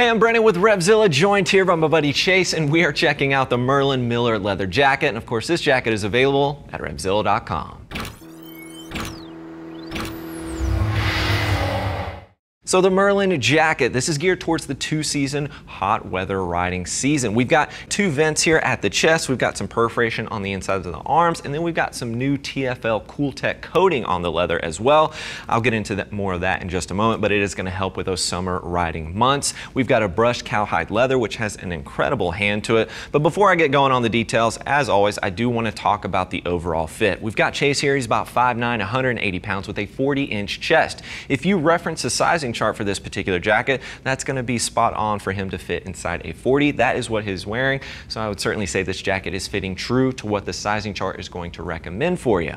Hey, I'm Brennan with Revzilla, joined here by my buddy Chase, and we are checking out the Merlin Miller leather jacket. And of course, this jacket is available at Revzilla.com. So the Merlin jacket, this is geared towards the two season hot weather riding season. We've got two vents here at the chest. We've got some perforation on the insides of the arms, and then we've got some new TFL Cool Tec coating on the leather as well. I'll get into that, more of that in just a moment, but it is gonna help with those summer riding months. We've got a brushed cowhide leather, which has an incredible hand to it. But before I get going on the details, as always, I do wanna talk about the overall fit. We've got Chase here, he's about 5'9", 180 pounds with a 40 inch chest. If you reference the sizing chart for this particular jacket, that's going to be spot on for him to fit inside a 40. That is what he's wearing. So I would certainly say this jacket is fitting true to what the sizing chart is going to recommend for you.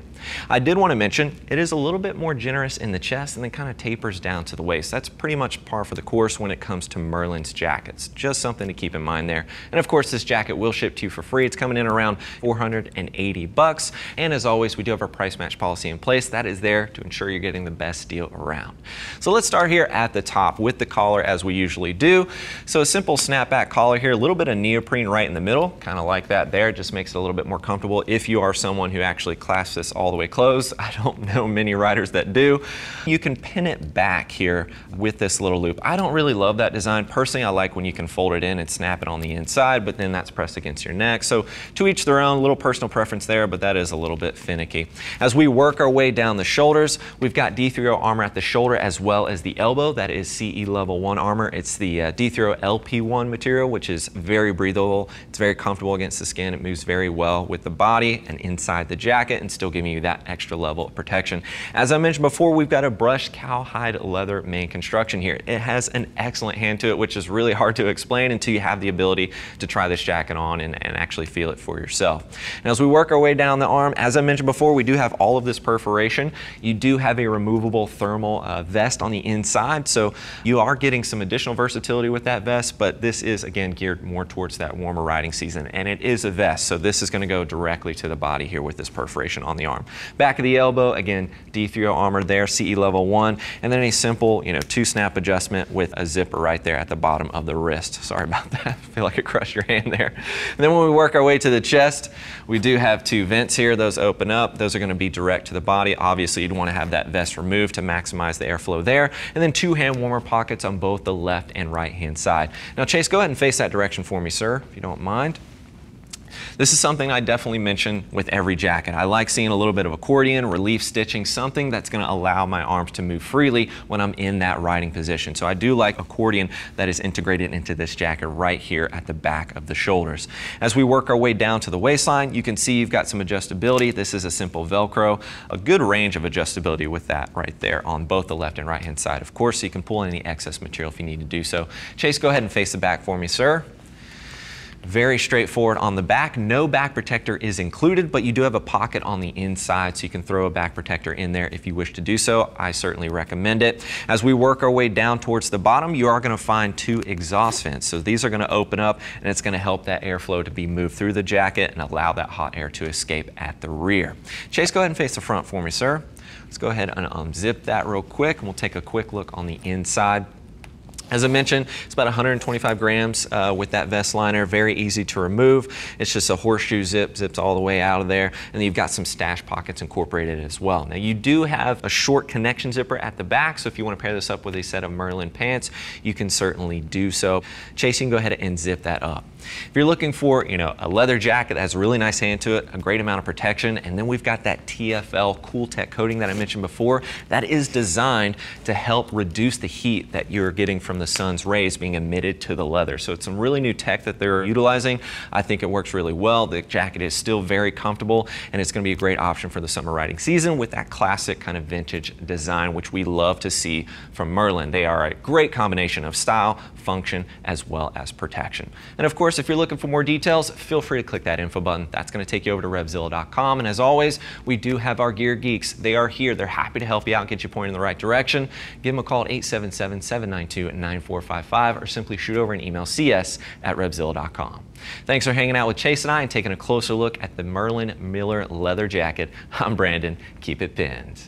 I did want to mention it is a little bit more generous in the chest and then kind of tapers down to the waist. That's pretty much par for the course when it comes to Merlin's jackets. Just something to keep in mind there. And of course, this jacket will ship to you for free. It's coming in around 480 bucks. And as always, we do have our price match policy in place. That is there to ensure you're getting the best deal around. So let's start here at the top with the collar as we usually do. So a simple snapback collar here, a little bit of neoprene right in the middle, kind of like that there, just makes it a little bit more comfortable if you are someone who actually clasps this all the way closed. I don't know many riders that do. You can pin it back here with this little loop. I don't really love that design. Personally, I like when you can fold it in and snap it on the inside, but then that's pressed against your neck. So to each their own, little personal preference there, but that is a little bit finicky. As we work our way down the shoulders, we've got D3O armor at the shoulder as well as the elbow. That is CE level 1 armor. It's the uh, D3O LP1 material, which is very breathable. It's very comfortable against the skin. It moves very well with the body and inside the jacket and still giving you that extra level of protection. As I mentioned before, we've got a brushed cowhide leather main construction here. It has an excellent hand to it, which is really hard to explain until you have the ability to try this jacket on and, and actually feel it for yourself. Now, as we work our way down the arm, as I mentioned before, we do have all of this perforation. You do have a removable thermal uh, vest on the inside, so you are getting some additional versatility with that vest, but this is again geared more towards that warmer riding season. And it is a vest, so this is gonna go directly to the body here with this perforation on the arm. Back of the elbow, again, D3O armor there, CE level one, and then a simple, you know, two snap adjustment with a zipper right there at the bottom of the wrist. Sorry about that, I feel like it crushed your hand there. And then when we work our way to the chest, we do have two vents here. Those open up. Those are gonna be direct to the body. Obviously, you'd wanna have that vest removed to maximize the airflow there. And then two hand warmer pockets on both the left and right hand side. Now Chase, go ahead and face that direction for me, sir, if you don't mind. This is something I definitely mention with every jacket. I like seeing a little bit of accordion, relief stitching, something that's gonna allow my arms to move freely when I'm in that riding position. So I do like accordion that is integrated into this jacket right here at the back of the shoulders. As we work our way down to the waistline, you can see you've got some adjustability. This is a simple Velcro, a good range of adjustability with that right there on both the left and right hand side. Of course, you can pull any excess material if you need to do so. Chase, go ahead and face the back for me, sir. Very straightforward on the back. No back protector is included, but you do have a pocket on the inside, so you can throw a back protector in there if you wish to do so. I certainly recommend it. As we work our way down towards the bottom, you are going to find two exhaust vents. So these are going to open up, and it's going to help that airflow to be moved through the jacket and allow that hot air to escape at the rear. Chase, go ahead and face the front for me, sir. Let's go ahead and unzip that real quick, and we'll take a quick look on the inside. As I mentioned, it's about 125 grams uh, with that vest liner, very easy to remove. It's just a horseshoe zip, zips all the way out of there, and you've got some stash pockets incorporated as well. Now you do have a short connection zipper at the back, so if you want to pair this up with a set of Merlin pants, you can certainly do so. Chase, you can go ahead and zip that up. If you're looking for, you know, a leather jacket that has a really nice hand to it, a great amount of protection, and then we've got that TFL Cool Tec coating that I mentioned before, that is designed to help reduce the heat that you're getting from the sun's rays being emitted to the leather. So it's some really new tech that they're utilizing. I think it works really well. The jacket is still very comfortable, and it's gonna be a great option for the summer riding season with that classic kind of vintage design, which we love to see from Merlin. They are a great combination of style, function, as well as protection. And of course, course, if you're looking for more details, feel free to click that info button. That's going to take you over to RevZilla.com. And as always, we do have our gear geeks. They are here. They're happy to help you out, and get you pointed in the right direction. Give them a call at 877-792-9455 or simply shoot over an email cs at RevZilla.com. Thanks for hanging out with Chase and I and taking a closer look at the Merlin Miller leather jacket. I'm Brandon. Keep it pinned.